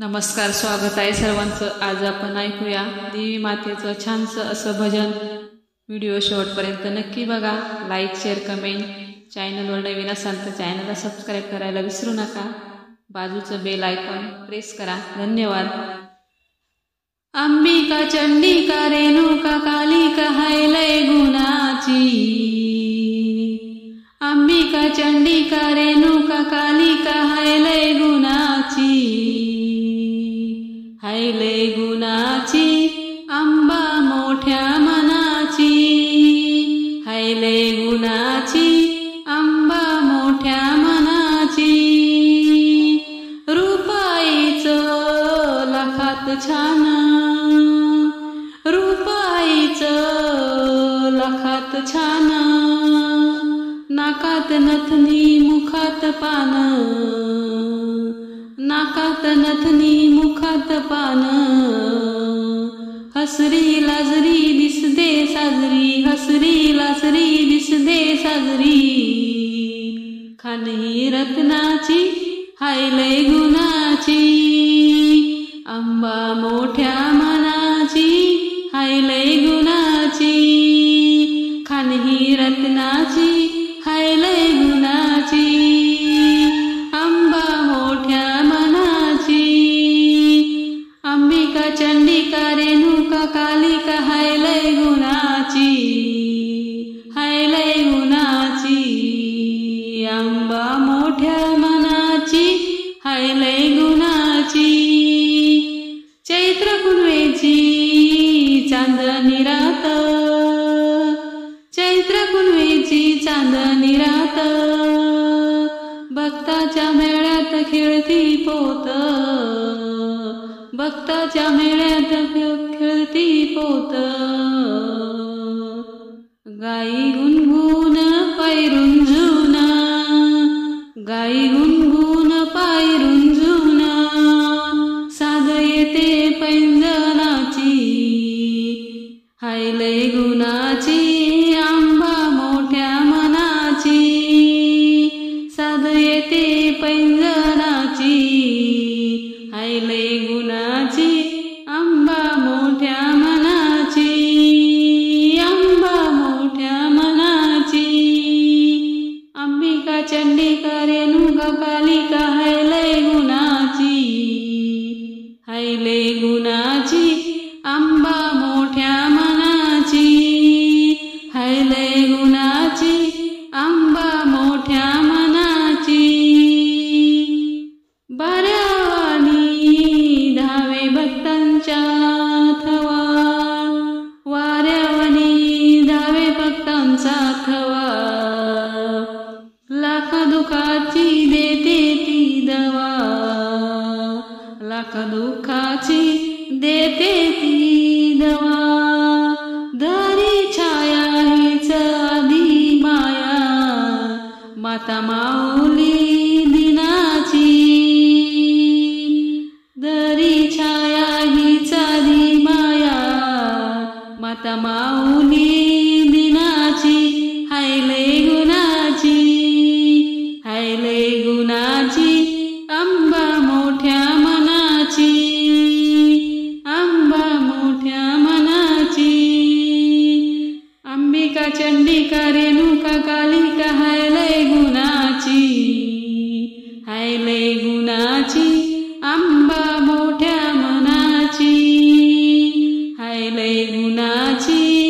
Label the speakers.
Speaker 1: नमस्कार स्वागत आहे सर्वांचं. आज आपण ऐकूया देवी मातेचं छानसं असं भजन. व्हिडिओ शेवटपर्यंत नक्की बघा. लाईक शेअर कमेंट चॅनलवर नवीन असाल तर चॅनलला सबस्क्राईब करायला विसरू नका. बाजूचं बेल आयकॉन प्रेस करा. धन्यवाद. अंबिका चंडिका रेणुका कालिका हाय लय गुणाची. अंबिका चंडिका रेणुका कालिका हाय लय गुणाची. हैले गुणाची आंबा मोठ्या मनाची. हैले गुणाची आंबा मोठ्या मनाची. रुपाईच लखात छान. रुपाईच लखात छान. नाकात नथनी मुखात पान. नाकात नथनी मुखात पान. हसरी लाजरी दिसदे साजरी हसरी लाजरी दिसदे साजरी. खानही रत्नाची हायलय गुणाची. आंबा मोठ्या मनाची हायलय गुणाची. खानही रत्नाची हायलय गुणाची. गुणाची हायलय गुणाची अंबा मोठ्या मनाची हायलय गुणाची. चैत्र कुणवेची चांदणी रात चैत्र कुणवेची चांदणी रात भक्ताच्या मेळ्यात खेळती पोत. भक्ताच्या मेळ्यात खेळती पोत. गाई गुणगुण पायरून जुना गाई गुणगुण पायरून जुना साध येते पैंजनाची हायलय गुणाची आंबा मोठ्या मनाची साध येते पैंजनाची हायलय गुणाची भक्तांचा लाख दुखाची देते ती दवा. लाख दुखाची देते ती दवा. धरी छाया हीच आधी माया. माता माऊली दिनाची. धरी छाया हीच आधी माया. माता माऊली गुणाची